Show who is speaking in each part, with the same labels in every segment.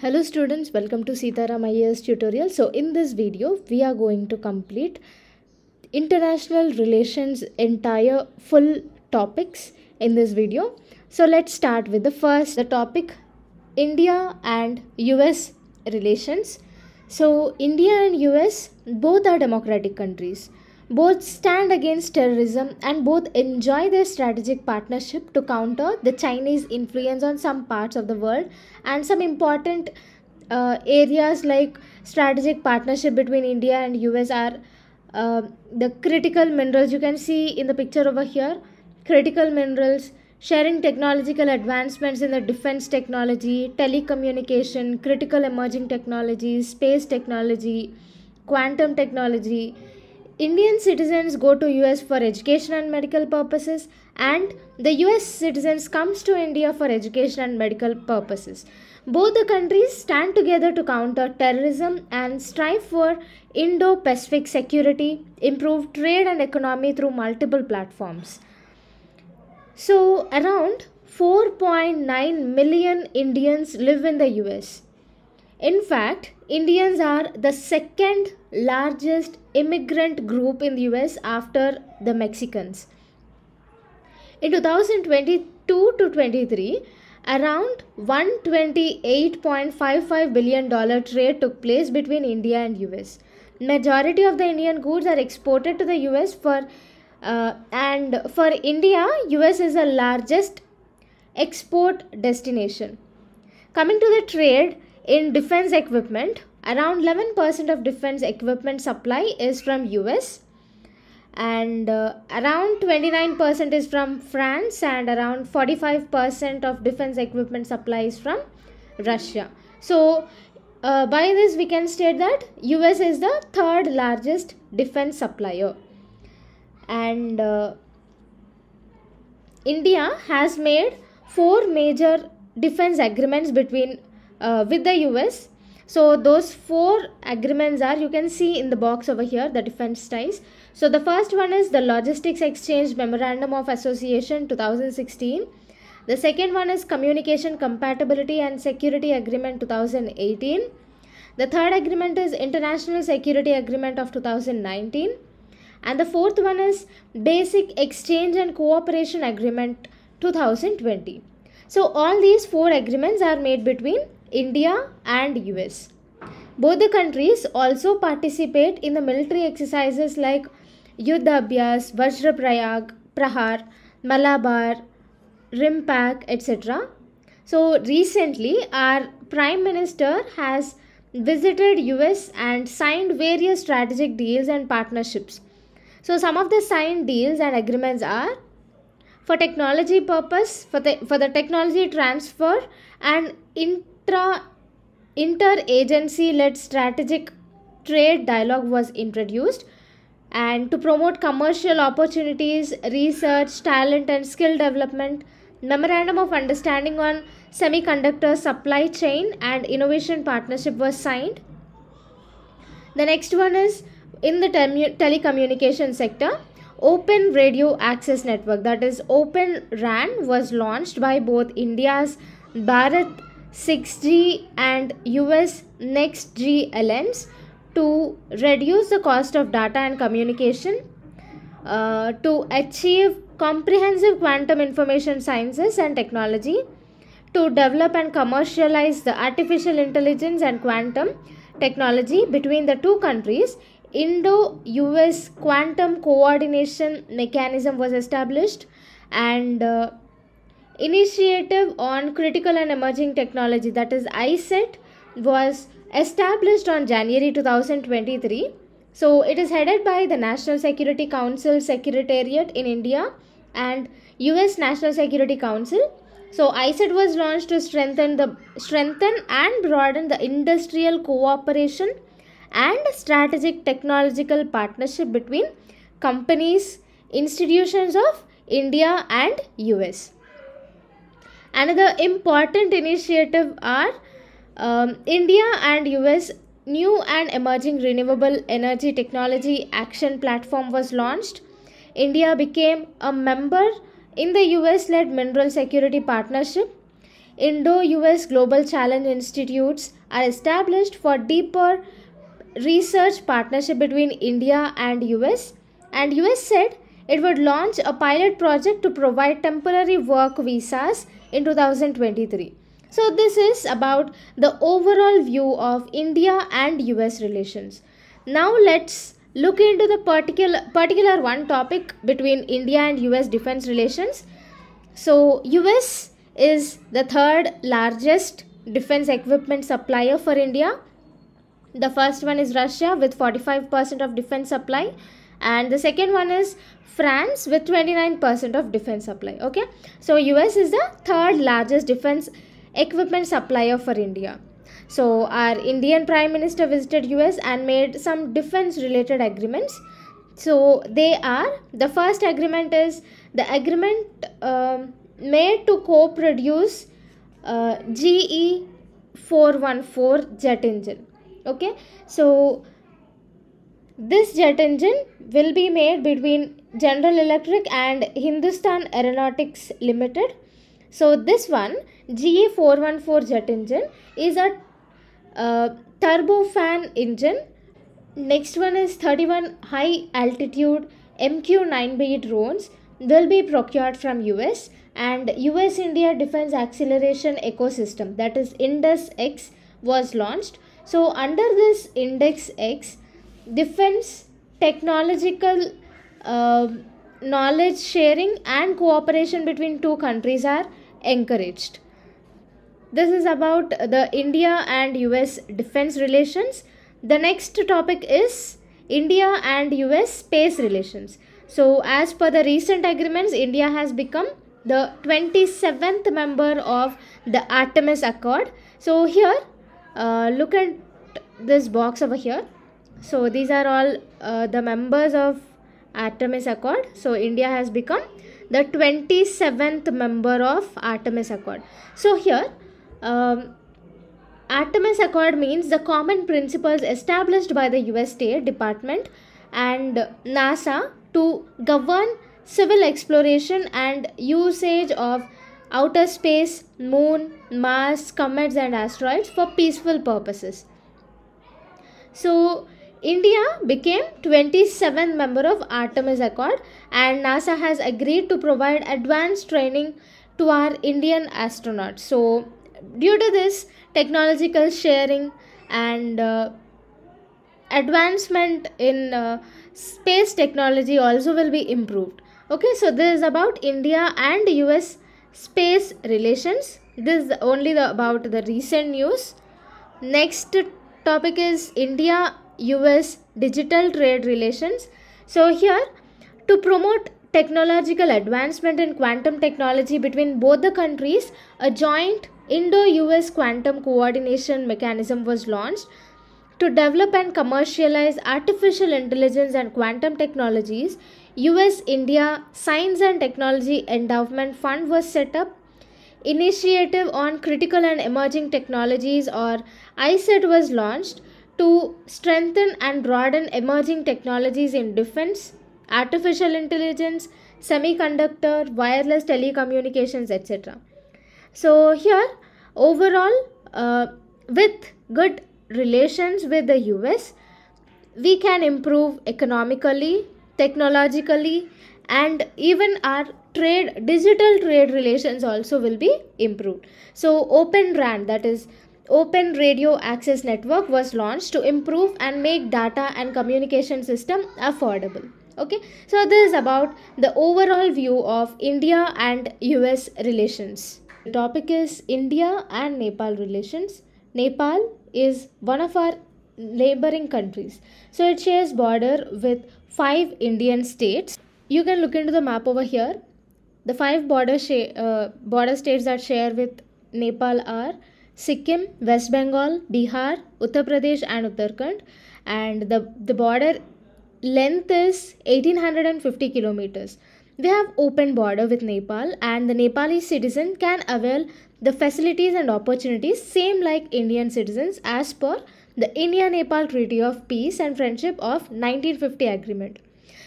Speaker 1: Hello students, welcome to Sitaram IAS tutorial. So in this video, we are going to complete international relations entire full topics in this video. So let's start with the first the topic India and US relations. So India and US both are democratic countries. Both stand against terrorism and both enjoy their strategic partnership to counter the Chinese influence on some parts of the world and some important uh, areas like strategic partnership between India and US are uh, the critical minerals you can see in the picture over here. Critical minerals sharing technological advancements in the defense technology telecommunication critical emerging technologies space technology quantum technology Indian citizens go to US for education and medical purposes and the US citizens comes to India for education and medical purposes. Both the countries stand together to counter terrorism and strive for Indo-Pacific security, improve trade and economy through multiple platforms. So around 4.9 million Indians live in the US. In fact, Indians are the second largest immigrant group in the US after the Mexicans. In 2022 to 23, around 128.55 billion dollar trade took place between India and US. Majority of the Indian goods are exported to the US for uh, and for India, US is the largest export destination. Coming to the trade in defense equipment, around 11% of defense equipment supply is from US and uh, around 29% is from France and around 45% of defense equipment supply is from Russia. So uh, by this we can state that US is the third largest defense supplier and uh, India has made four major defense agreements between uh, with the US. So those four agreements are you can see in the box over here the defense ties. So the first one is the Logistics Exchange Memorandum of Association 2016. The second one is Communication Compatibility and Security Agreement 2018. The third agreement is International Security Agreement of 2019 and the fourth one is basic exchange and cooperation agreement 2020 so all these four agreements are made between india and us both the countries also participate in the military exercises like yuddha abhyas vajraprayag prahar malabar rimpac etc so recently our prime minister has visited us and signed various strategic deals and partnerships. So some of the signed deals and agreements are for technology purpose, for the for the technology transfer and intra inter-agency led strategic trade dialogue was introduced and to promote commercial opportunities, research, talent and skill development, memorandum of understanding on semiconductor supply chain and innovation partnership was signed. The next one is in the telecommunication sector open radio access network that is open ran was launched by both india's bharat 6g and us next-g alliance to reduce the cost of data and communication uh, to achieve comprehensive quantum information sciences and technology to develop and commercialize the artificial intelligence and quantum technology between the two countries. Indo US Quantum Coordination Mechanism was established and uh, Initiative on Critical and Emerging Technology that is ICET, was established on January 2023. So it is headed by the National Security Council Secretariat in India and US National Security Council. So ICET was launched to strengthen the strengthen and broaden the industrial cooperation and strategic technological partnership between companies, institutions of India and US. Another important initiative are um, India and US new and emerging renewable energy technology action platform was launched. India became a member in the US led mineral security partnership. Indo US Global Challenge Institutes are established for deeper research partnership between India and US. And US said it would launch a pilot project to provide temporary work visas in 2023. So, this is about the overall view of India and US relations. Now, let's look into the particular, particular one topic between India and US defense relations. So, US is the third largest defense equipment supplier for India. The first one is Russia with 45% of defense supply, and the second one is France with 29% of defense supply. Okay, so US is the third largest defense equipment supplier for India. So, our Indian Prime Minister visited US and made some defense related agreements. So, they are the first agreement is the agreement um, made to co produce uh, GE 414 jet engine. Okay, so this jet engine will be made between General Electric and Hindustan Aeronautics Limited. So, this one GE 414 jet engine is a uh, turbofan engine. Next one is 31 high altitude MQ-9B drones will be procured from US and US India Defense Acceleration Ecosystem that is INDUS-X was launched. So under this INDUS-X, defense technological uh, knowledge sharing and cooperation between two countries are encouraged. This is about the India and US defense relations. The next topic is India and US space relations. So, as per the recent agreements, India has become the 27th member of the Artemis Accord. So, here, uh, look at this box over here. So, these are all uh, the members of Artemis Accord. So, India has become the 27th member of Artemis Accord. So, here, um, Artemis Accord means the common principles established by the US State Department and NASA to govern civil exploration and usage of outer space, moon, Mars, comets, and asteroids for peaceful purposes. So, India became 27th member of Artemis Accord and NASA has agreed to provide advanced training to our Indian astronauts. So, due to this technological sharing and uh, advancement in uh, space technology also will be improved. Okay so this is about india and us space relations. This is only the, about the recent news. Next topic is india us digital trade relations so here to promote technological advancement in quantum technology between both the countries a joint Indo-US Quantum Coordination Mechanism was launched to develop and commercialize artificial intelligence and quantum technologies. US India Science and Technology Endowment Fund was set up. Initiative on Critical and Emerging Technologies or ICET was launched to strengthen and broaden emerging technologies in defense, artificial intelligence, semiconductor, wireless telecommunications, etc. So, here overall, uh, with good relations with the US, we can improve economically, technologically, and even our trade, digital trade relations also will be improved. So, Open RAN, that is Open Radio Access Network, was launched to improve and make data and communication system affordable okay so this is about the overall view of india and us relations the topic is India and Nepal relations. Nepal is one of our neighboring countries. So it shares border with five Indian states. You can look into the map over here. The five border uh, border states that share with Nepal are Sikkim, West Bengal, Bihar, Uttar Pradesh, and Uttarakhand. And the, the border length is 1850 kilometers. We have open border with Nepal and the Nepali citizen can avail the facilities and opportunities same like Indian citizens as per the India-Nepal Treaty of Peace and Friendship of 1950 agreement.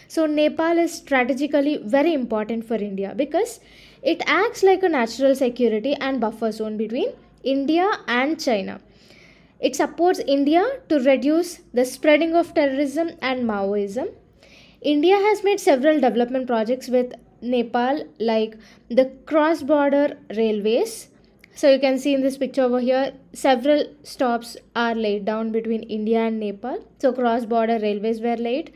Speaker 1: So Nepal is strategically very important for India because It acts like a natural security and buffer zone between India and China. It supports India to reduce the spreading of terrorism and Maoism. India has made several development projects with Nepal, like the cross border railways. So, you can see in this picture over here, several stops are laid down between India and Nepal. So, cross border railways were laid.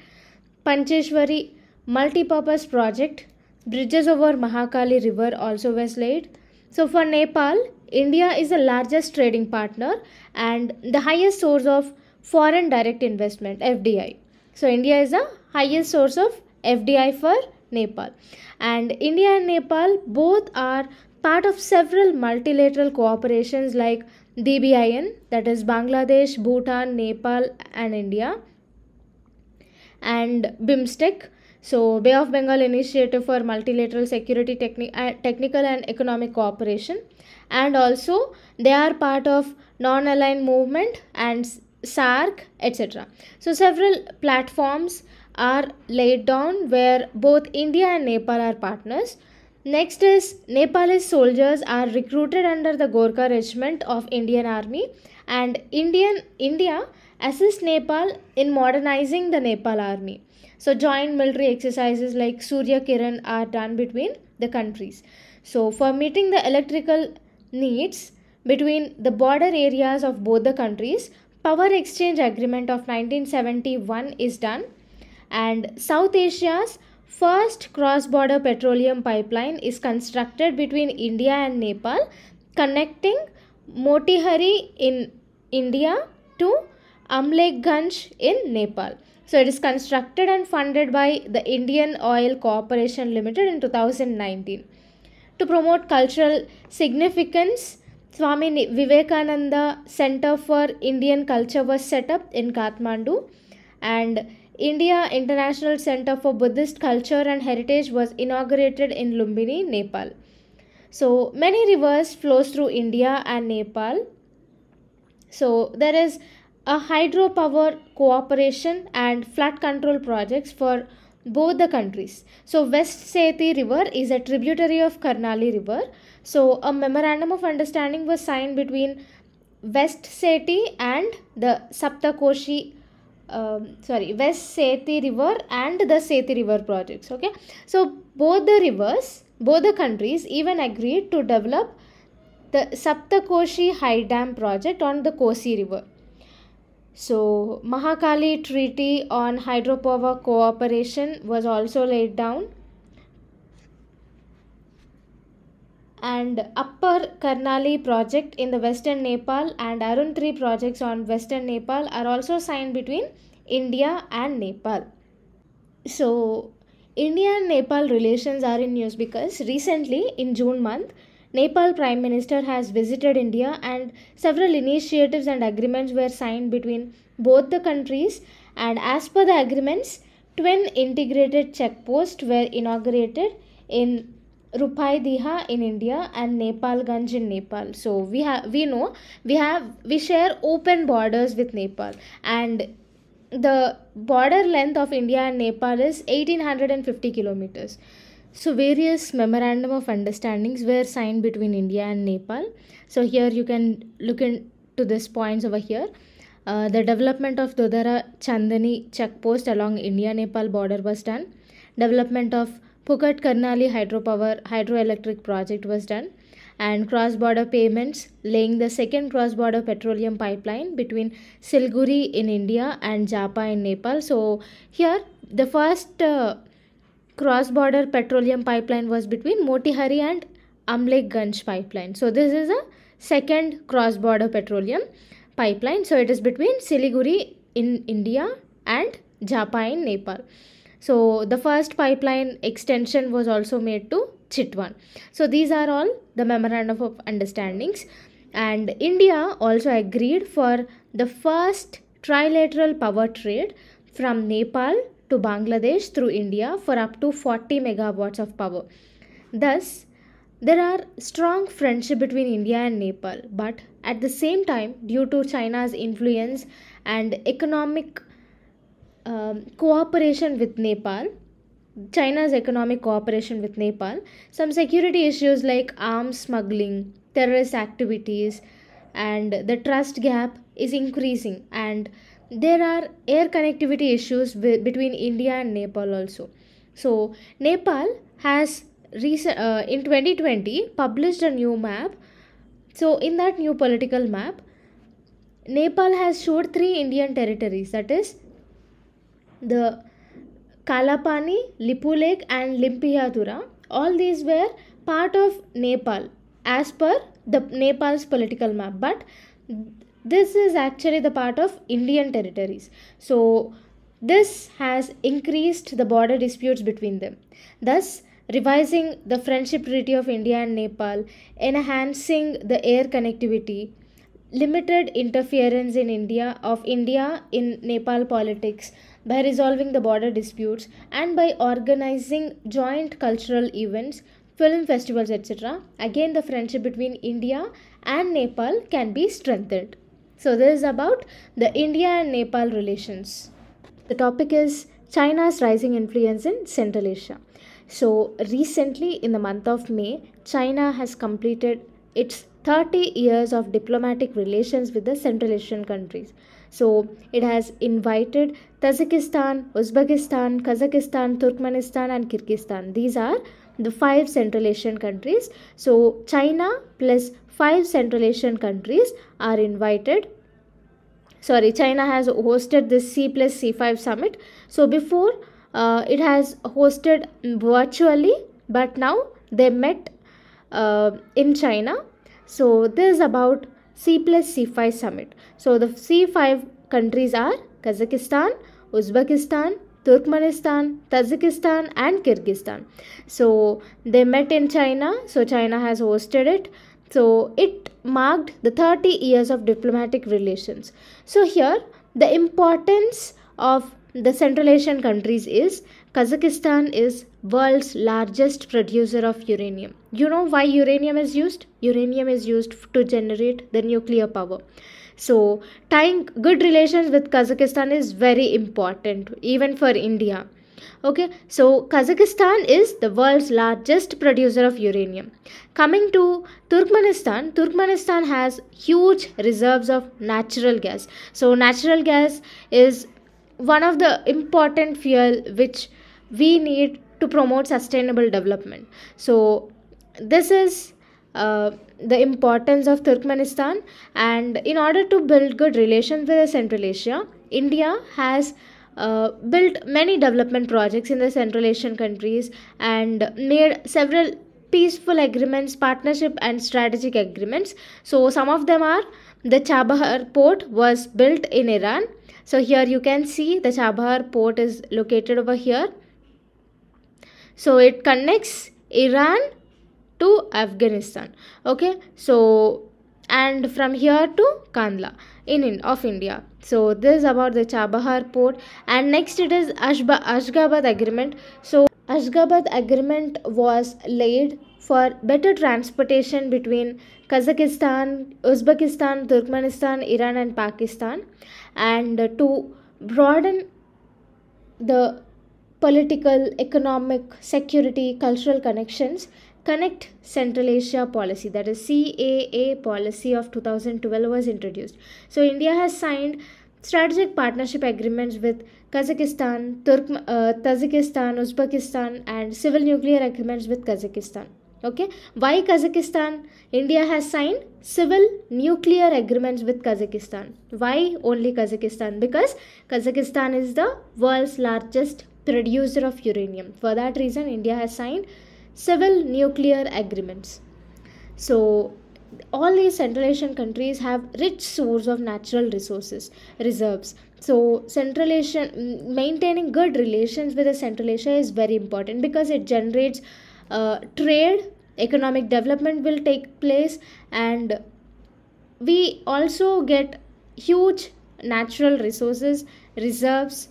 Speaker 1: Pancheshwari multi-purpose project, bridges over Mahakali River also was laid. So, for Nepal, India is the largest trading partner and the highest source of foreign direct investment FDI. So India is the highest source of FDI for Nepal. And India and Nepal both are part of several multilateral cooperations like BBIN that is Bangladesh, Bhutan, Nepal and India and BIMSTEC so Bay of Bengal Initiative for Multilateral Security Techni- uh, Technical and Economic Cooperation and also they are part of non-aligned movement and SAARC etc. So several platforms are laid down where both India and Nepal are partners. Next is Nepalese soldiers are recruited under the Gorkha Regiment of Indian Army and Indian India assists Nepal in modernizing the Nepal army. So joint military exercises like Surya Kiran are done between the countries. So for meeting the electrical needs between the border areas of both the countries, power exchange agreement of 1971 is done and South Asia's first cross-border petroleum pipeline is constructed between India and Nepal connecting Motihari in India to Amlekganj in Nepal. So it is constructed and funded by the Indian Oil Corporation Limited in 2019. To promote cultural significance, Swami Vivekananda Center for Indian Culture was set up in Kathmandu and India International Center for Buddhist Culture and Heritage was inaugurated in Lumbini, Nepal. So many rivers flows through India and Nepal. So there is a hydropower cooperation and flood control projects for both the countries. So West Seti River is a tributary of Karnali River. So a memorandum of understanding was signed between West Seti and the Saptakoshi um, sorry West Seti River and the Seti River projects. Okay, so both the rivers, both the countries even agreed to develop the Saptakoshi High Dam project on the Kosi River. So, Mahakali Treaty on Hydropower Cooperation was also laid down. And Upper Karnali project in the western Nepal and Arun 3 projects on western Nepal are also signed between India and Nepal. So, India and Nepal relations are in news because recently in June month, Nepal Prime Minister has visited India and several initiatives and agreements were signed between both the countries and as per the agreements twin integrated checkposts were inaugurated in Rupaidiha in India and Nepalgunj in Nepal. So we have we know we have we share open borders with Nepal and the border length of India and Nepal is 1850 kilometers. So various memorandum of understandings were signed between India and Nepal. So here you can look into this points over here. Uh, the development of Dodara Chandani checkpost along India-Nepal border was done. Development of Phukot Karnali hydropower hydroelectric project was done and cross-border payments laying the second cross-border petroleum pipeline between Siliguri in India and Jhapa in Nepal. So here the first uh, cross border petroleum pipeline was between Motihari and Amlekganj pipeline. So this is a second cross border petroleum pipeline. So it is between Siliguri in India and Jhapa in Nepal. So the first pipeline extension was also made to Chitwan. So these are all the memorandum of understandings and India also agreed for the first trilateral power trade from Nepal to Bangladesh through India for up to 40 megawatts of power. Thus, there are strong friendship between India and Nepal, but at the same time, due to China's influence and economic um, cooperation with Nepal, China's economic cooperation with Nepal, some security issues like arms smuggling, terrorist activities, and the trust gap is increasing. And there are air connectivity issues with, between India and Nepal also. So, Nepal has recent, uh, in 2020 published a new map. So, in that new political map, Nepal has showed three Indian territories that is the Kalapani, Lipulekh, and Limpiyadhura. All these were part of Nepal as per the Nepal's political map, but this is actually the part of Indian territories. So, this has increased the border disputes between them, thus, revising the friendship treaty of India and Nepal, enhancing the air connectivity, limited interference in India of India in Nepal politics by resolving the border disputes and by organizing joint cultural events, film festivals, etc. Again, the friendship between India and Nepal can be strengthened. So, this is about the India and Nepal relations. The topic is China's rising influence in Central Asia. So, recently in the month of May, China has completed its 30 years of diplomatic relations with the Central Asian countries. So, it has invited Tajikistan, Uzbekistan, Kazakhstan, Turkmenistan, and Kyrgyzstan. These are the five Central Asian countries. So, China plus five Central Asian countries are invited. Sorry china has hosted this c plus c5 summit. So before uh, it has hosted virtually but now they met uh, in china. So this is about c plus c5 summit. So the c5 countries are kazakhstan uzbekistan turkmenistan tajikistan and kyrgyzstan. So they met in china. So china has hosted it so it marked the 30 years of diplomatic relations. So here the importance of the Central Asian countries is Kazakhstan is world's largest producer of uranium. You know why uranium is used? Uranium is used to generate the nuclear power. So tying good relations with Kazakhstan is very important even for India okay so kazakhstan is the world's largest producer of uranium. Coming to turkmenistan turkmenistan has huge reserves of natural gas. So natural gas is one of the important fuel which we need to promote sustainable development. So this is uh, the importance of Turkmenistan. And in order to build good relations with Central Asia, India has uh, built many development projects in the Central Asian countries and made several peaceful agreements, partnership, and strategic agreements. So, some of them are the Chabahar port was built in Iran. So, here you can see the Chabahar port is located over here. So, it connects Iran to Afghanistan. Okay, so and from here to Kandla in, in of India. So this is about the Chabahar port and next it is Ashba, Ashgabat agreement. So Ashgabat agreement was laid for better transportation between Kazakhstan, Uzbekistan, Turkmenistan, Iran and Pakistan and to broaden the political, economic, security, cultural connections Connect Central Asia policy, that is CAA policy of 2012, was introduced. So, India has signed strategic partnership agreements with Kazakhstan, Turk, uh, Tajikistan, Uzbekistan, and civil nuclear agreements with Kazakhstan. Okay, why Kazakhstan? India has signed civil nuclear agreements with Kazakhstan. Why only Kazakhstan? Because Kazakhstan is the world's largest producer of uranium. For that reason, India has signed civil nuclear agreements. So, all these Central Asian countries have rich source of natural resources, reserves. So, Central Asian maintaining good relations with the Central Asia is very important because it generates uh, trade, economic development will take place, and we also get huge natural resources, reserves,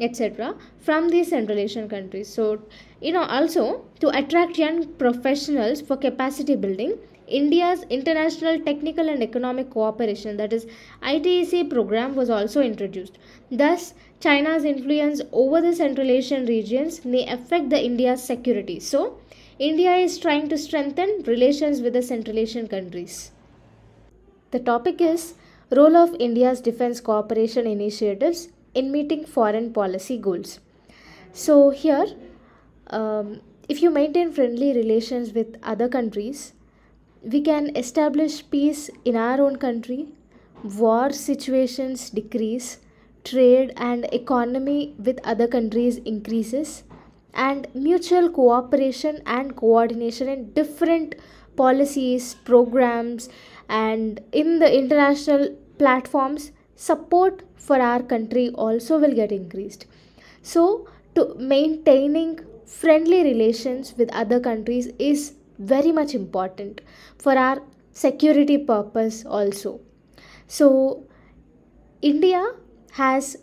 Speaker 1: etc. from these Central Asian countries. So, you know, also to attract young professionals for capacity building, India's International Technical and Economic Cooperation, that is ITEC program, was also introduced. Thus, China's influence over the Central Asian regions may affect the India's security. So, India is trying to strengthen relations with the Central Asian countries. The topic is role of India's defense cooperation initiatives in meeting foreign policy goals. So here, um, if you maintain friendly relations with other countries, we can establish peace in our own country, war situations decrease, trade and economy with other countries increases, and mutual cooperation and coordination in different policies, programs, and in the international platforms, support for our country also will get increased. So, to maintaining friendly relations with other countries is very much important for our security purpose also. So india has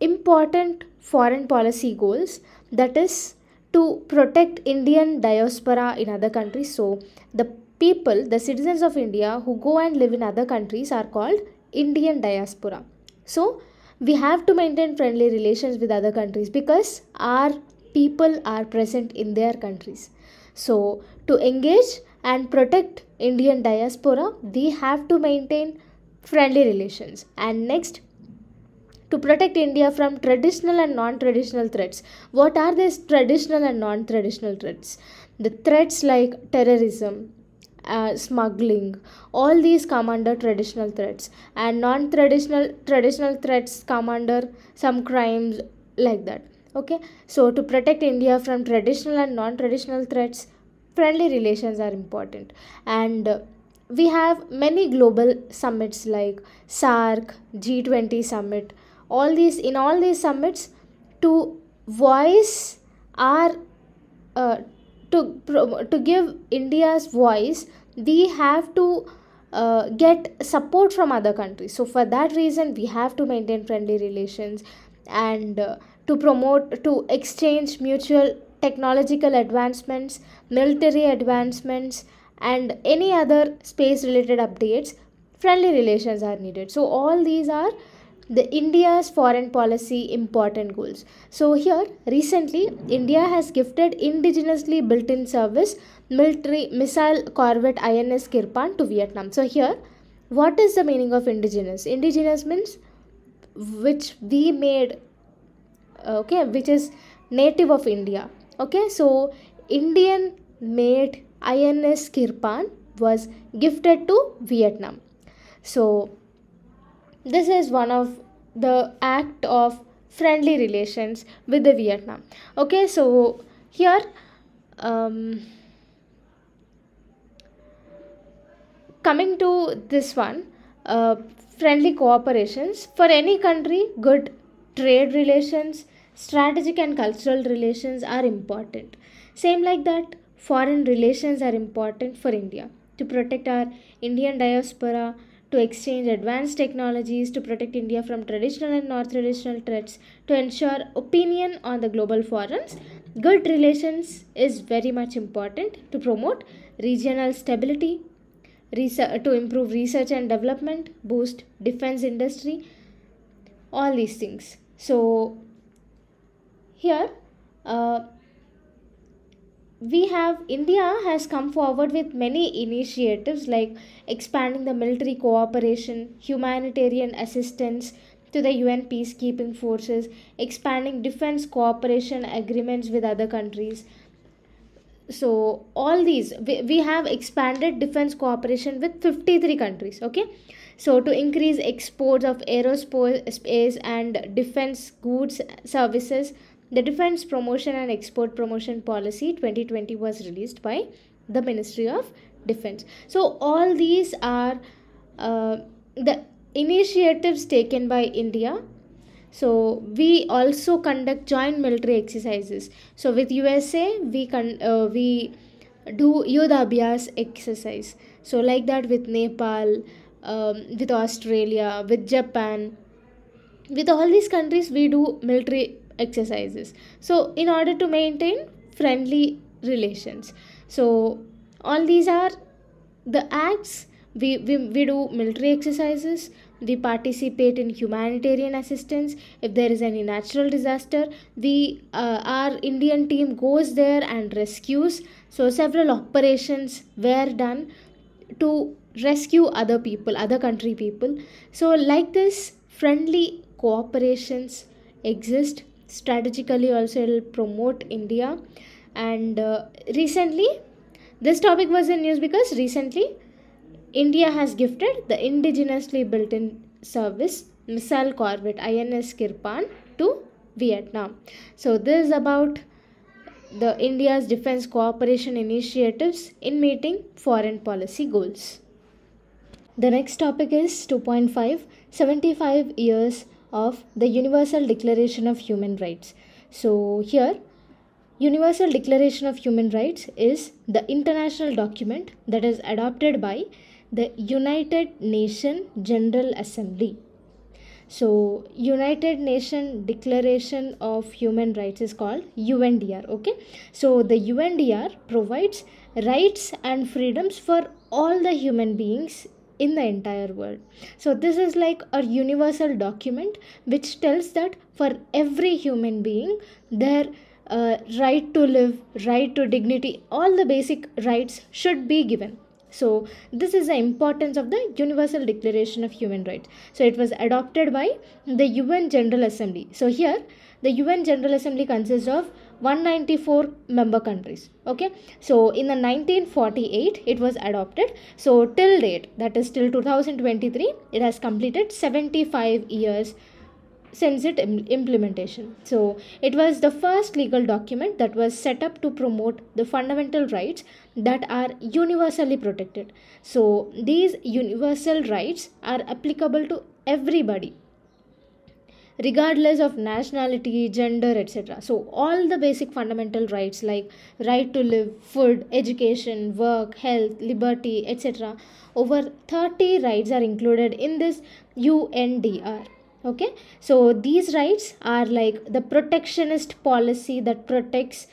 Speaker 1: important foreign policy goals that is to protect indian diaspora in other countries. So the people the citizens of india who go and live in other countries are called indian diaspora. So we have to maintain friendly relations with other countries because our people are present in their countries so, to engage and protect Indian diaspora, we have to maintain friendly relations. And next, to protect India from traditional and non traditional threats. What are these traditional and non traditional threats? The threats like terrorism, uh, smuggling, all these come under traditional threats, and non traditional traditional threats come under some crimes like that okay? So to protect india from traditional and non-traditional threats friendly relations are important. And uh, we have many global summits like SAARC, G20 summit, all these in all these summits to voice our uh, to to give India's voice, we have to uh, get support from other countries. So for that reason, we have to maintain friendly relations. And uh, to promote to exchange mutual technological advancements, military advancements, and any other space related updates, friendly relations are needed. So, all these are the India's foreign policy important goals. So, here recently, India has gifted indigenously built in service military missile corvette INS Kirpan to Vietnam. So, here, what is the meaning of indigenous? Indigenous means which we made, okay, which is native of India. Okay so indian made ins kirpan was gifted to vietnam. So this is one of the act of friendly relations with the vietnam. Okay so here um, coming to this one uh, friendly cooperations for any country good trade relations strategic and cultural relations are important. Same like that, foreign relations are important for India to protect our Indian diaspora, to exchange advanced technologies, to protect India from traditional and non traditional threats, to ensure opinion on the global forums. Good relations is very much important to promote regional stability, research, to improve research and development, boost defense industry, all these things. So, here uh, we have India has come forward with many initiatives like expanding the military cooperation, humanitarian assistance to the UN peacekeeping forces, expanding defense cooperation agreements with other countries. So, all these we, we have expanded defense cooperation with 53 countries. Okay, so to increase exports of aerospace and defense goods services the Defense Promotion and Export Promotion Policy 2020 was released by the Ministry of Defense. So, all these are uh, the initiatives taken by India. So, we also conduct joint military exercises. So, with USA, we can uh, we do Abhyas exercise. So, like that with Nepal, um, with Australia, with Japan, with all these countries, we do military exercises. So in order to maintain friendly relations. So all these are the acts. We, we, we do military exercises. We participate in humanitarian assistance. If there is any natural disaster we uh, our indian team goes there and rescues. So several operations were done to rescue other people other country people. So like this friendly cooperations exist strategically also it will promote india and uh, recently this topic was in news because recently India has gifted the indigenously built in service missile corvette INS Kirpan to Vietnam. So, this is about the India's defense cooperation initiatives in meeting foreign policy goals. The next topic is 2.5 75 years of the Universal Declaration of Human Rights. So, here Universal Declaration of Human Rights is the international document that is adopted by the United Nation General Assembly. So, United Nation Declaration of Human Rights is called UNDR. Okay, so the UNDR provides rights and freedoms for all the human beings in the entire world. So, this is like a universal document which tells that for every human being, their uh, right to live, right to dignity, all the basic rights should be given. So this is the importance of the universal declaration of human rights. So it was adopted by the un general assembly. So here the un general assembly consists of 194 member countries okay so in the 1948 it was adopted so till date that is till 2023 it has completed 75 years since its implementation. So, it was the first legal document that was set up to promote the fundamental rights that are universally protected. So, these universal rights are applicable to everybody regardless of nationality gender etc so all the basic fundamental rights like right to live food education work health liberty etc over 30 rights are included in this undr okay? So these rights are like the protectionist policy that protects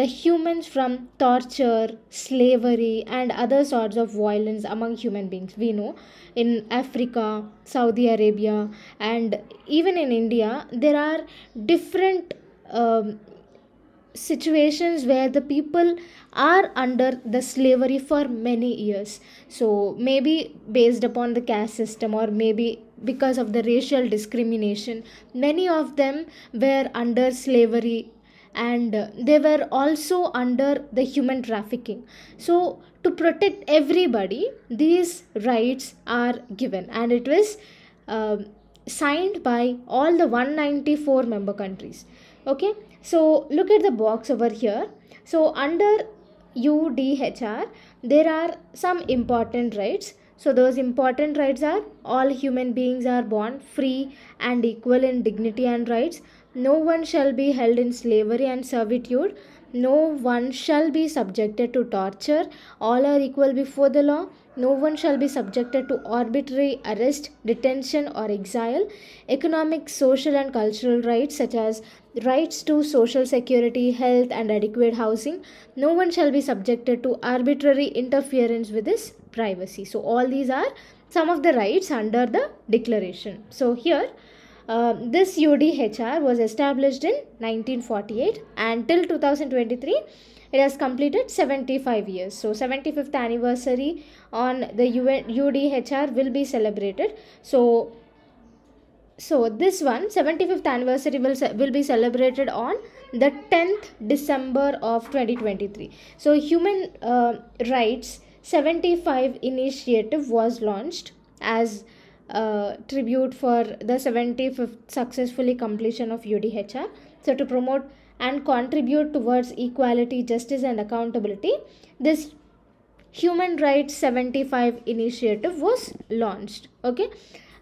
Speaker 1: the humans from torture slavery and other sorts of violence among human beings. We know in africa saudi arabia and even in india there are different um, situations where the people are under the slavery for many years. So maybe based upon the caste system or maybe because of the racial discrimination many of them were under slavery and they were also under the human trafficking. So to protect everybody these rights are given. And it was uh, signed by all the 194 member countries. Okay? So look at the box over here. So under udhr there are some important rights. So, those important rights are all human beings are born free and equal in dignity and rights. No one shall be held in slavery and servitude. No one shall be subjected to torture. All are equal before the law. No one shall be subjected to arbitrary arrest, detention, or exile. Economic, social, and cultural rights, such as rights to social security, health, and adequate housing. No one shall be subjected to arbitrary interference with his privacy. So, all these are some of the rights under the declaration. So, here uh, this UDHR was established in 1948 and till 2023 it has completed 75 years. So 75th anniversary on the UDHR will be celebrated. So so this one 75th anniversary will, will be celebrated on the 10th December of 2023. So human uh, rights 75 initiative was launched as a tribute for the 75th successfully completion of UDHR. So to promote and contribute towards equality, justice and accountability, this Human Rights 75 initiative was launched. Okay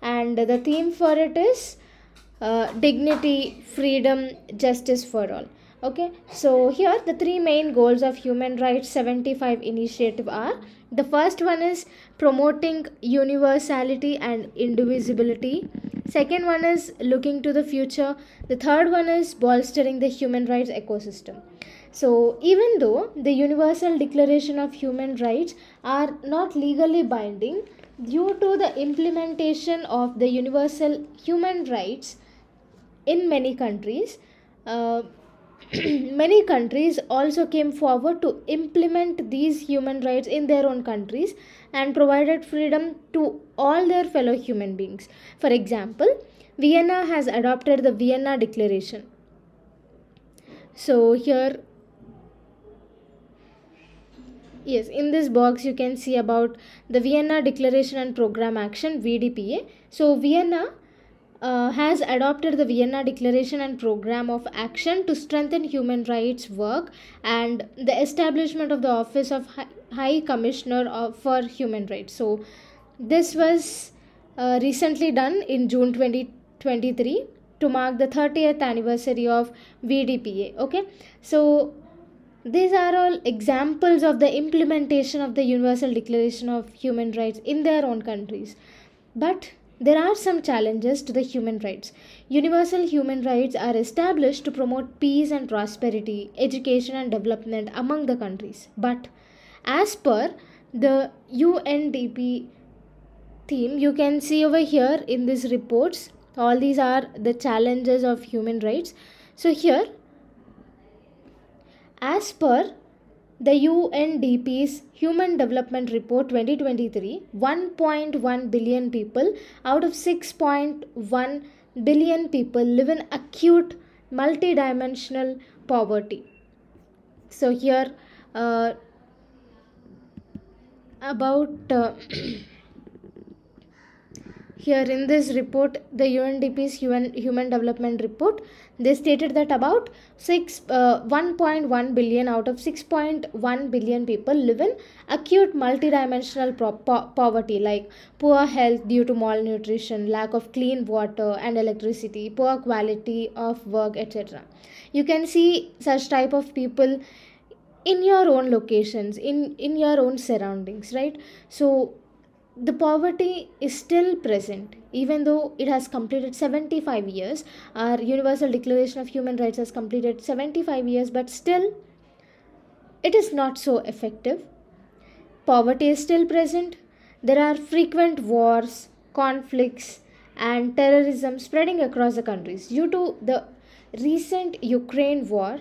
Speaker 1: and the theme for it is uh, dignity, freedom, justice for all. Okay, so here the three main goals of Human Rights 75 initiative are the first one is promoting universality and indivisibility. Second one is looking to the future. The third one is bolstering the human rights ecosystem. So, even though the Universal Declaration of Human Rights are not legally binding, due to the implementation of the Universal Human Rights in many countries, uh, many countries also came forward to implement these human rights in their own countries and provided freedom to all their fellow human beings. For example, Vienna has adopted the Vienna Declaration. So, here yes in this box you can see about the vienna declaration and program action vdpa so vienna uh, has adopted the vienna declaration and program of action to strengthen human rights work and the establishment of the office of high, commissioner of, for human rights so this was uh, recently done in june 2023 to mark the 30th anniversary of vdpa okay so these are all examples of the implementation of the Universal Declaration of Human Rights in their own countries. But there are some challenges to the human rights. Universal human rights are established to promote peace and prosperity, education and development among the countries. But as per the UNDP theme, you can see over here in these reports, all these are the challenges of human rights. So here as per the UNDP's Human Development Report 2023, 1.1 billion people out of 6.1 billion people live in acute multidimensional poverty. So, here uh, about uh, here in this report the undp's human, human development report they stated that about 6 uh, 1.1 billion out of 6.1 billion people live in acute multidimensional po- poverty like poor health due to malnutrition lack of clean water and electricity poor quality of work etc you can see such type of people in your own locations in in your own surroundings right? So the poverty is still present even though it has completed 75 years. Our universal declaration of human rights has completed 75 years but still it is not so effective. Poverty is still present. There are frequent wars conflicts and terrorism spreading across the countries due to the recent ukraine war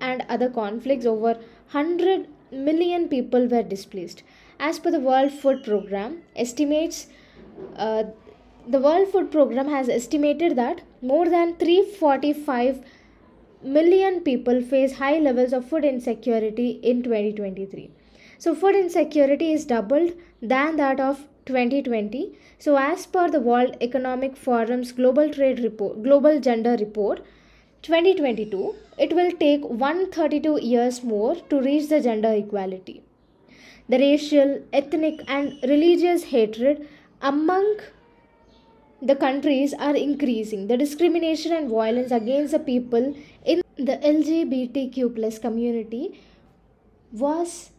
Speaker 1: and other conflicts. Over 100 million people were displaced as per the world food program estimates uh, the world food program has estimated that more than 345 million people face high levels of food insecurity in 2023 so food insecurity is doubled than that of 2020 so as per the world economic forum's global trade report global gender report 2022 it will take 132 years more to reach the gender equality the racial, ethnic, and religious hatred among the countries are increasing. The discrimination and violence against the people in the LGBTQ plus community was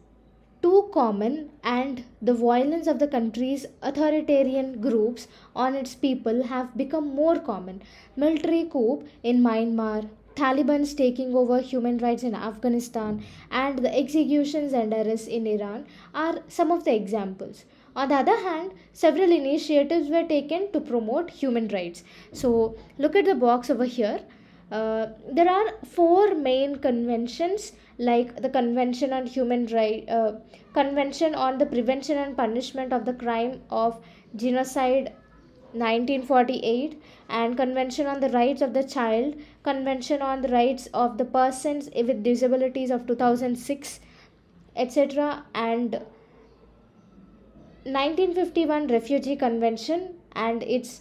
Speaker 1: too common and the violence of the country's authoritarian groups on its people have become more common. Military coup in Myanmar, Taliban's taking over human rights in Afghanistan, and the executions and arrests in Iran are some of the examples. On the other hand, several initiatives were taken to promote human rights. So, look at the box over here. Uh, there are four main conventions like the convention on human right uh, convention on the prevention and punishment of the crime of genocide 1948 and convention on the rights of the child convention on the rights of the persons with disabilities of 2006 etc and 1951 refugee convention and its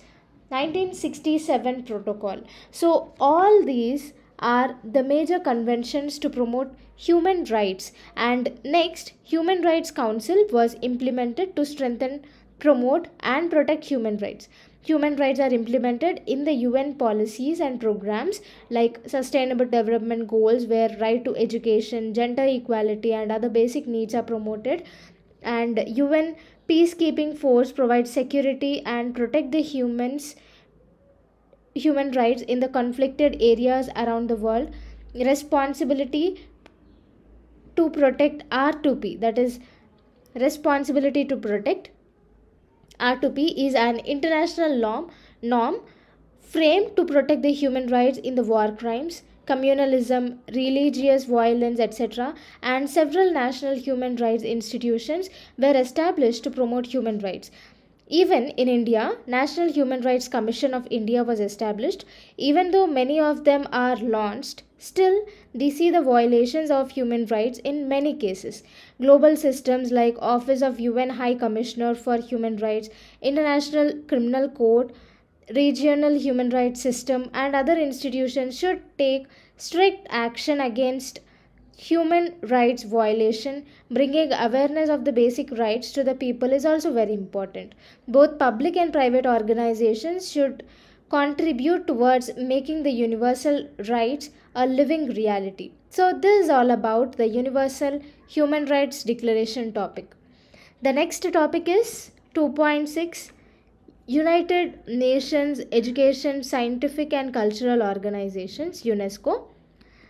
Speaker 1: 1967 protocol. So all these are the major conventions to promote human rights. And next human rights council was implemented to strengthen promote and protect human rights. Human rights are implemented in the UN policies and programs like Sustainable Development Goals, where right to education, gender equality, and other basic needs are promoted. And UN peacekeeping force provides security and protect the humans human rights in the conflicted areas around the world responsibility to protect R2P, that is responsibility to protect. R2P is an international norm, norm framed to protect the human rights in the war crimes, communalism, religious violence, etc., and several national human rights institutions were established to promote human rights. Even in India, National Human Rights Commission of India was established. Even though many of them are launched, still they see the violations of human rights in many cases. Global systems like Office of UN High Commissioner for Human Rights, International Criminal Court, regional human rights system and other institutions should take strict action against human rights violation. Bringing awareness of the basic rights to the people is also very important. Both public and private organizations should contribute towards making the universal rights a living reality so this is all about the universal human rights declaration topic the next topic is 2.6 United Nations Education, Scientific and Cultural Organizations, UNESCO.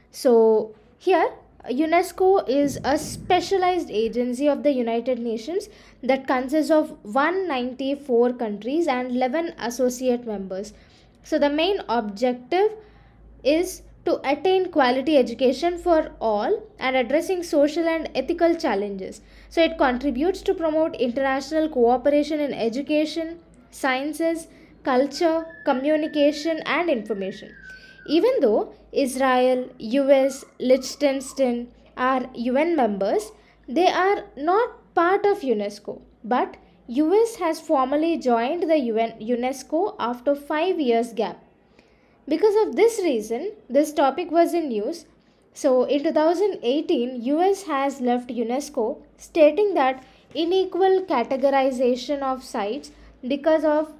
Speaker 1: So, here UNESCO is a specialized agency of the United Nations that consists of 194 countries and 11 associate members. So, the main objective is to attain quality education for all and addressing social and ethical challenges. So, it contributes to promote international cooperation in education, sciences, culture, communication, and information. Even though Israel, US, Liechtenstein are UN members, they are not part of UNESCO. But US has formally joined the UN, UNESCO after 5 years gap. Because of this reason, this topic was in news. So in 2018, US has left UNESCO stating that unequal categorization of sites because of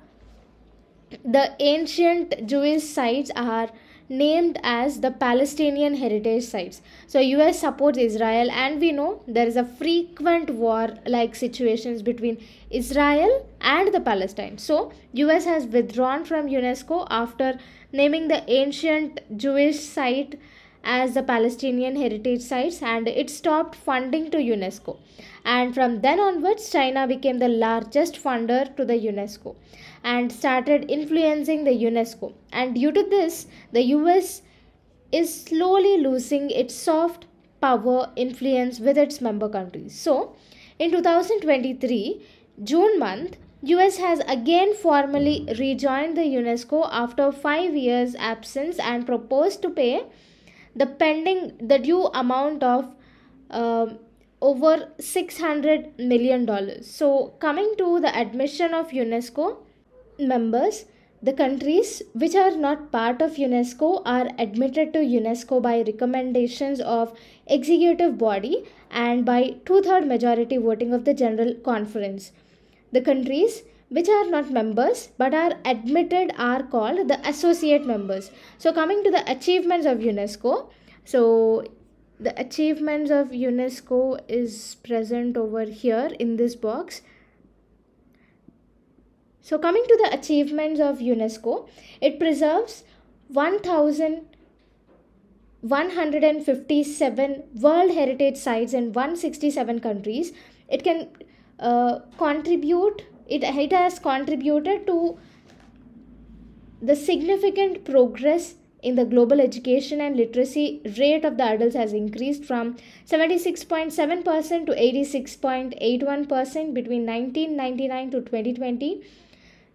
Speaker 1: the ancient Jewish sites are named as the Palestinian heritage sites. So US supports Israel and we know there is a frequent war like situations between Israel and the Palestine. So US has withdrawn from UNESCO after naming the ancient Jewish site as the Palestinian heritage sites and it stopped funding to UNESCO. And from then onwards, China became the largest funder to the UNESCO and started influencing the UNESCO. And due to this, the US is slowly losing its soft power influence with its member countries. So, in 2023, June month, US has again formally rejoined the UNESCO after 5 years absence and proposed to pay the pending the due amount of uh, over 600 million dollars. So coming to the admission of unesco members the countries which are not part of unesco are admitted to unesco by recommendations of executive body and by two-third majority voting of the general conference the countries which are not members but are admitted are called the associate members. So coming to the achievements of unesco. So the achievements of unesco is present over here in this box. So coming to the achievements of unesco it preserves 1157 world heritage sites in 167 countries. It can uh, contribute it, it has contributed to the significant progress in the global education and literacy. Rate of the adults has increased from 76.7% to 86.81% between 1999 to 2020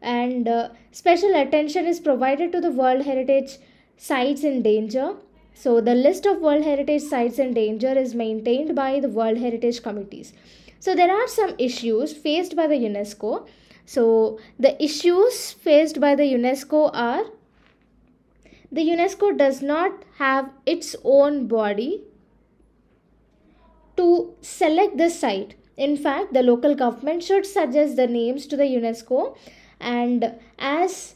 Speaker 1: and uh, special attention is provided to the world heritage sites in danger so the list of world heritage sites in danger is maintained by the world heritage committees so there are some issues faced by the UNESCO. So the issues faced by the UNESCO are the UNESCO does not have its own body to select the site. In fact, the local government should suggest the names to the UNESCO and as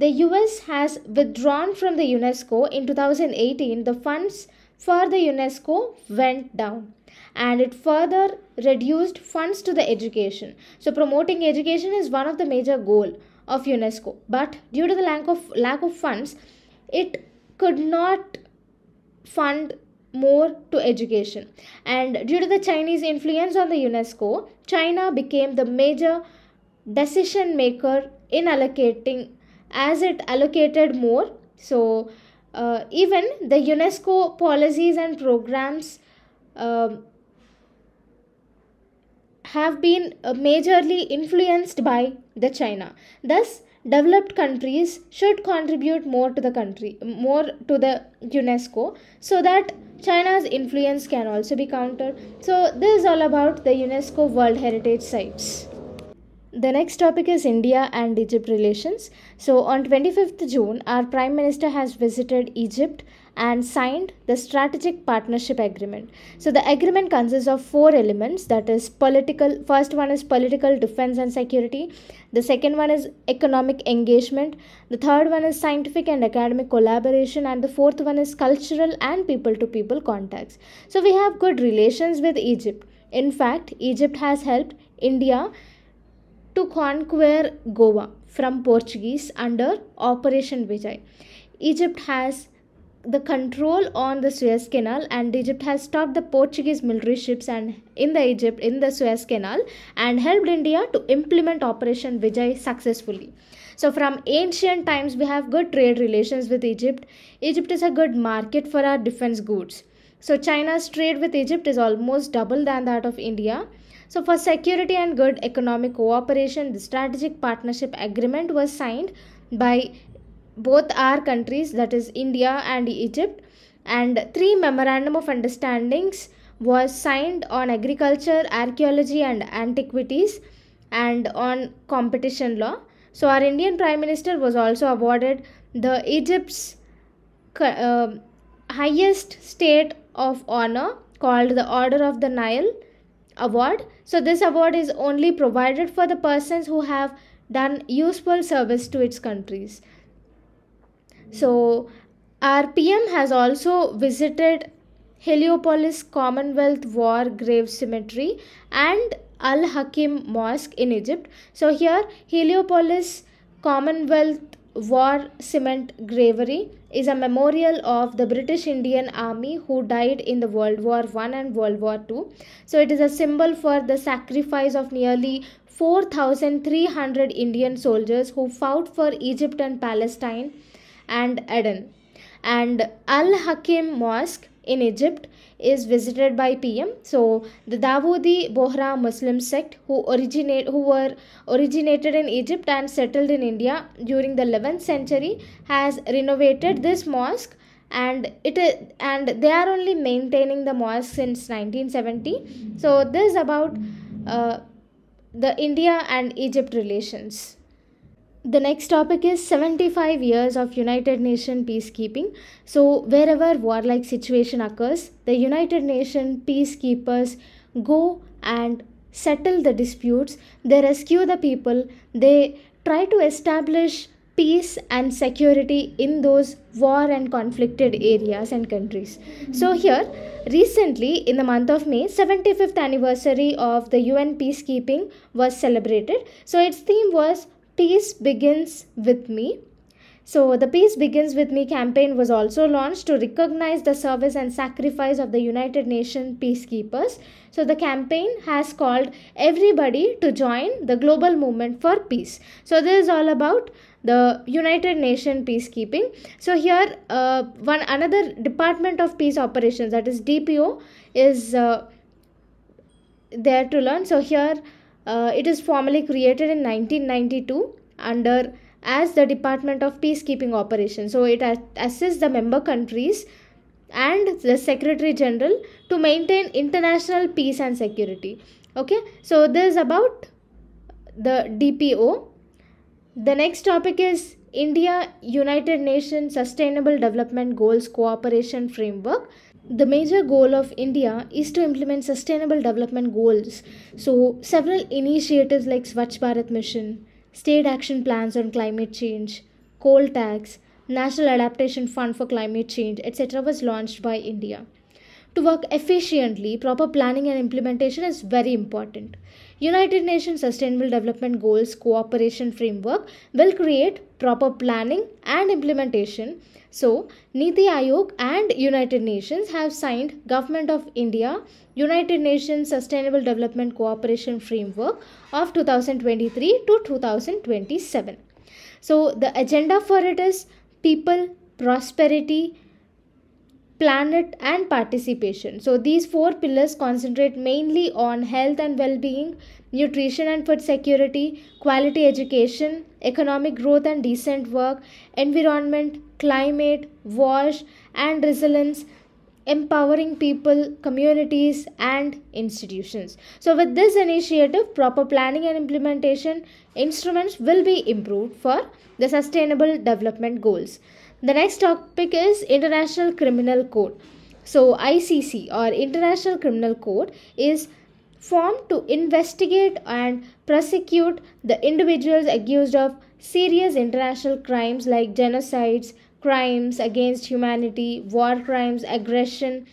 Speaker 1: the US has withdrawn from the UNESCO in 2018, the funds for the UNESCO went down and it further reduced funds to the education. So promoting education is one of the major goal of UNESCO. But due to the lack of lack of funds, it could not fund more to education. And due to the Chinese influence on the UNESCO, China became the major decision maker in allocating as it allocated more. So, uh, even the UNESCO policies and programs um have been uh, majorly influenced by the China. Thus, developed countries should contribute more to the country, more to the UNESCO, so that China's influence can also be countered. So, this is all about the UNESCO World Heritage Sites. The next topic is India and Egypt relations. So, on 25th June, our Prime Minister has visited Egypt and signed the Strategic Partnership Agreement. So, the agreement consists of four elements that is, political, first one is political defense and security, the second one is economic engagement, the third one is scientific and academic collaboration, and the fourth one is cultural and people to people contacts. So, we have good relations with Egypt. In fact, Egypt has helped India to conquer Goa from Portuguese under Operation Vijay. Egypt has the control on the Suez Canal and Egypt has stopped the Portuguese military ships and in the Egypt in the Suez Canal and helped India to implement Operation Vijay successfully. So from ancient times we have good trade relations with Egypt. Egypt is a good market for our defense goods. So China's trade with Egypt is almost double than that of India so, for security and good economic cooperation, the strategic partnership agreement was signed by both our countries, that is India and Egypt, and three memorandum of understandings was signed on agriculture, archaeology, and antiquities, and on competition law. So, our Indian Prime Minister was also awarded the Egypt's uh, highest state of honor called the Order of the Nile award. So, this award is only provided for the persons who have done useful service to its countries. So, our PM has also visited Heliopolis Commonwealth War Grave Cemetery and Al Hakim Mosque in Egypt. So, here Heliopolis Commonwealth War Cement Gravery is a memorial of the British Indian Army who died in the World War One and World War Two. So it is a symbol for the sacrifice of nearly 4,300 Indian soldiers who fought for Egypt and Palestine and Aden. And Al Hakim Mosque in Egypt is visited by PM. So the Dawoodi Bohra Muslim sect who originate who were originated in Egypt and settled in India during the 11th century has renovated this mosque and it is and they are only maintaining the mosque since 1970 so this is about uh, the india and egypt relations the next topic is 75 years of united nation peacekeeping. So wherever warlike situation occurs the united nation peacekeepers go and settle the disputes. They rescue the people. They try to establish peace and security in those war and conflicted areas and countries. So here recently in the month of may 75th anniversary of the un peacekeeping was celebrated. So its theme was Peace Begins With Me. So, the Peace Begins With Me campaign was also launched to recognize the service and sacrifice of the United Nations peacekeepers. So, the campaign has called everybody to join the global movement for peace. So, this is all about the United Nations peacekeeping. So, here uh, one another Department of Peace Operations, that is DPO, is uh, there to learn. So, here uh, it is formally created in 1992 under as the Department of Peacekeeping Operations. So it assists the member countries and the Secretary General to maintain international peace and security. Okay, so this is about the DPO. The next topic is India United Nations Sustainable Development Goals Cooperation Framework the major goal of India is to implement sustainable development goals. So, several initiatives like Swachh Bharat Mission, state action plans on climate change, coal tax, National Adaptation Fund for Climate Change, etc., was launched by India. To work efficiently, proper planning and implementation is very important. United Nations Sustainable Development Goals Cooperation Framework will create proper planning and implementation. So, Niti Aayog and United Nations have signed Government of India United Nations Sustainable Development Cooperation Framework of 2023 to 2027. So, the agenda for it is people, prosperity, planet and participation. So these four pillars concentrate mainly on health and well-being nutrition and food security quality education economic growth and decent work environment climate wash and resilience empowering people communities and institutions. So with this initiative proper planning and implementation instruments will be improved for the sustainable development goals the next topic is International Criminal Code. So, ICC or International Criminal Court is formed to investigate and prosecute the individuals accused of serious international crimes like genocides, crimes against humanity, war crimes, aggression,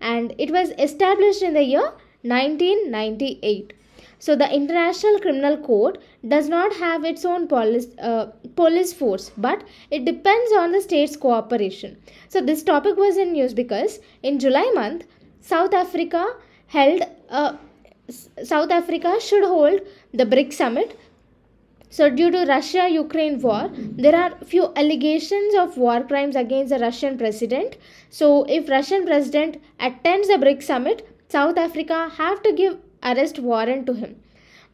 Speaker 1: and it was established in the year 1998. So the International Criminal Court does not have its own police, uh, police force, but it depends on the state's cooperation. So this topic was in news because in July month, South Africa held uh, South Africa should hold the BRIC summit. So due to Russia-Ukraine war, there are few allegations of war crimes against the Russian president. So if Russian president attends the BRICS summit, South Africa have to give arrest warrant to him.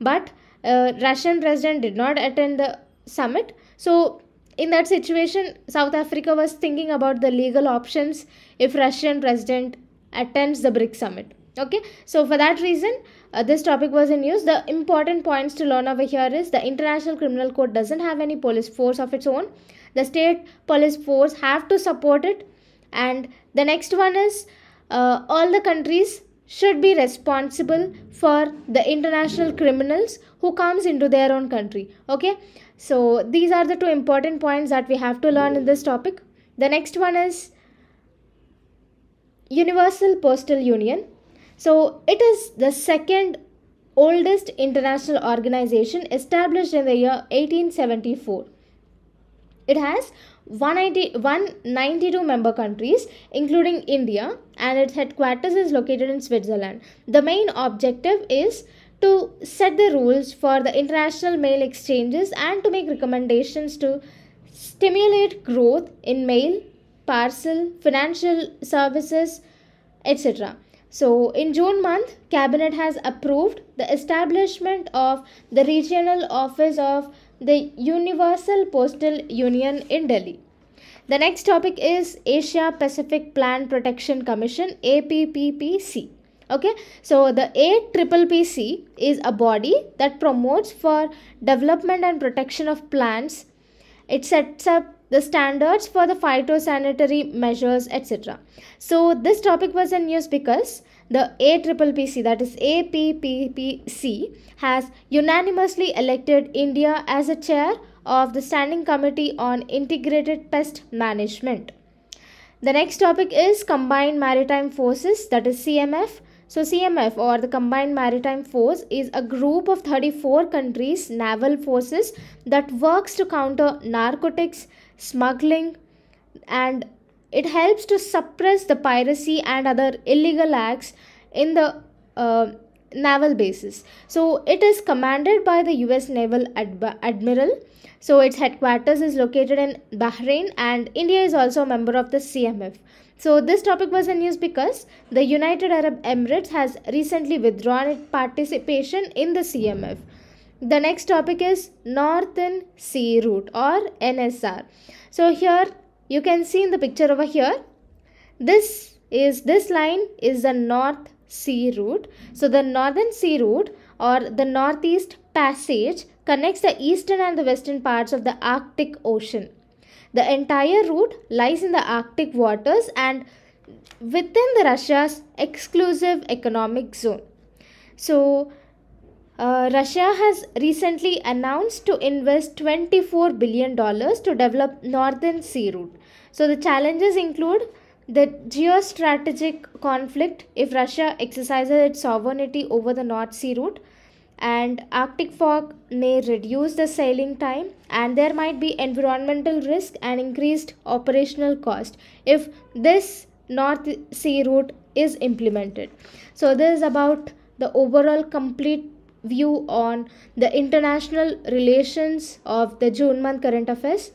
Speaker 1: But uh, Russian president did not attend the summit. So in that situation, South Africa was thinking about the legal options if Russian president attends the BRICS summit. Okay, so for that reason, uh, this topic was in news. The important points to learn over here is the International Criminal Court doesn't have any police force of its own. The state police force have to support it. And the next one is uh, all the countries should be responsible for the international criminals who comes into their own country okay? So these are the two important points that we have to learn in this topic. The next one is universal postal union. So it is the second oldest international organization established in the year 1874 it has 190, 192 member countries, including India, and its headquarters is located in Switzerland. The main objective is to set the rules for the international mail exchanges and to make recommendations to stimulate growth in mail, parcel, financial services, etc. So, in June month, Cabinet has approved the establishment of the Regional Office of the Universal Postal Union in Delhi. The next topic is Asia Pacific Plant Protection Commission APPPC. Okay, so the APPPC is a body that promotes for development and protection of plants. It sets up the standards for the phytosanitary measures, etc. So this topic was in news because the APPPC, that is APPPC, has unanimously elected India as a chair of the Standing Committee on Integrated Pest Management. The next topic is Combined Maritime Forces, that is CMF. So, CMF or the Combined Maritime Force is a group of 34 countries' naval forces that works to counter narcotics, smuggling, and it helps to suppress the piracy and other illegal acts in the uh, naval bases. So it is commanded by the US Naval Admiral. So its headquarters is located in Bahrain and India is also a member of the CMF. So this topic was in news because the United Arab Emirates has recently withdrawn its participation in the CMF. The next topic is Northern Sea Route or NSR. So here you can see in the picture over here. This is this line is the north sea route. So the northern sea route or the northeast passage connects the eastern and the western parts of the arctic ocean. The entire route lies in the arctic waters and within the russia's exclusive economic zone. So uh, Russia has recently announced to invest $24 billion to develop northern sea route. So the challenges include the geostrategic conflict if Russia exercises its sovereignty over the North Sea route and Arctic fog may reduce the sailing time and there might be environmental risk and increased operational cost if this North Sea route is implemented. So this is about the overall complete view on the international relations of the June month current affairs.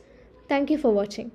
Speaker 1: Thank you for watching.